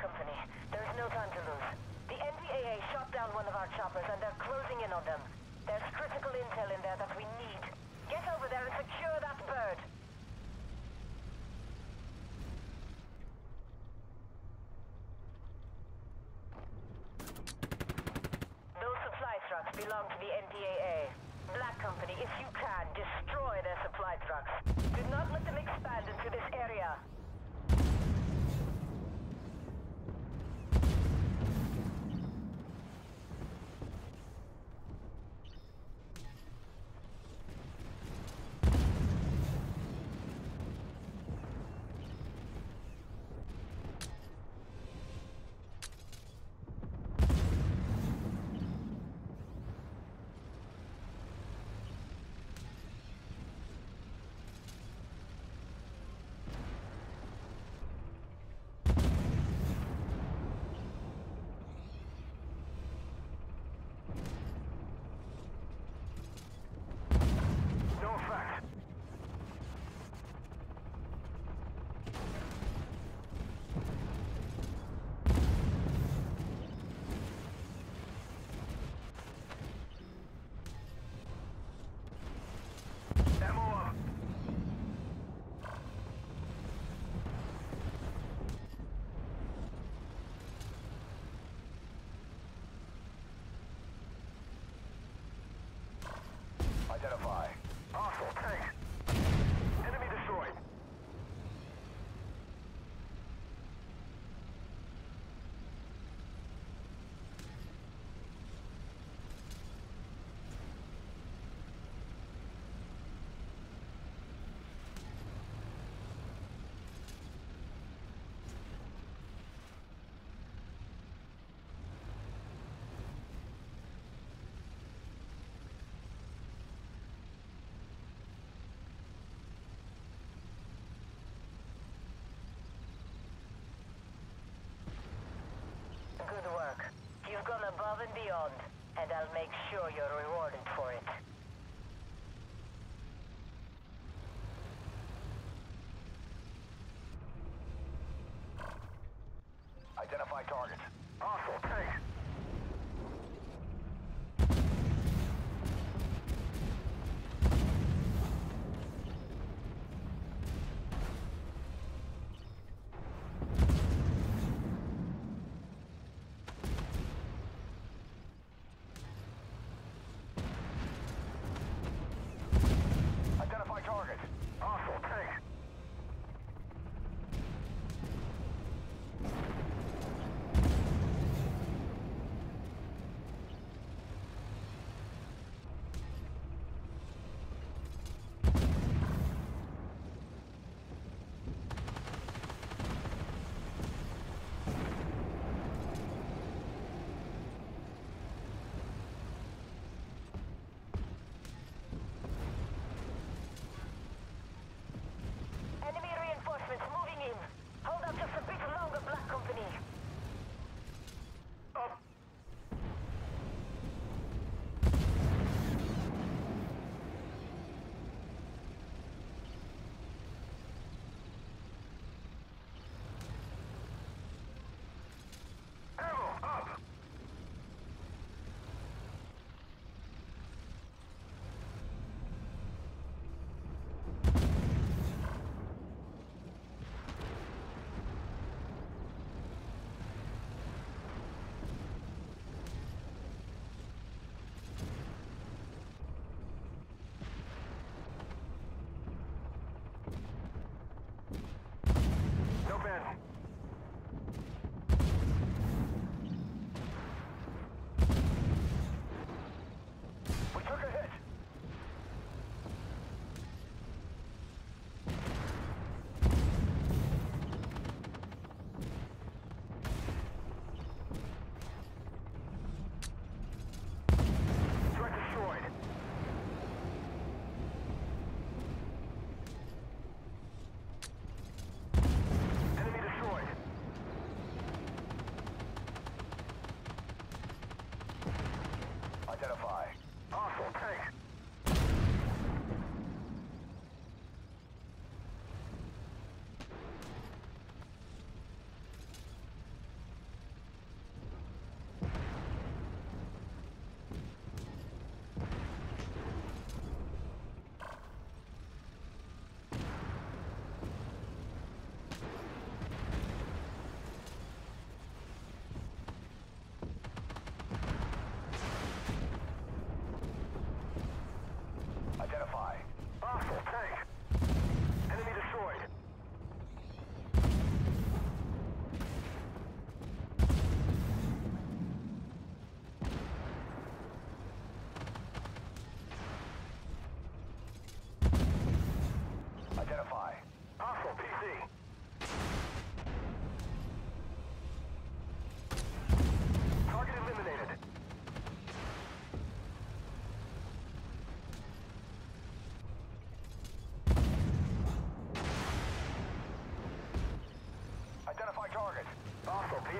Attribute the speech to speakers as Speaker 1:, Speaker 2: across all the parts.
Speaker 1: Company. There is no time to lose. The NDAA shot down one of our choppers and they're closing in on them. There's critical intel in there that we need. Get over there and secure that bird. Those supply trucks belong to the NDAA. Black Company, if you can, destroy their supply trucks. Do not let them expand above and beyond, and I'll make sure you're rewarded for it.
Speaker 2: Identify targets. Hostile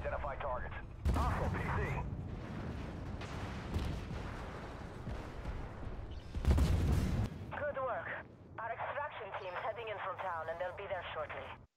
Speaker 2: Identify target. Hostile PC. Hostile PC.
Speaker 1: Good work. Our extraction team's heading in from town and they'll be there shortly.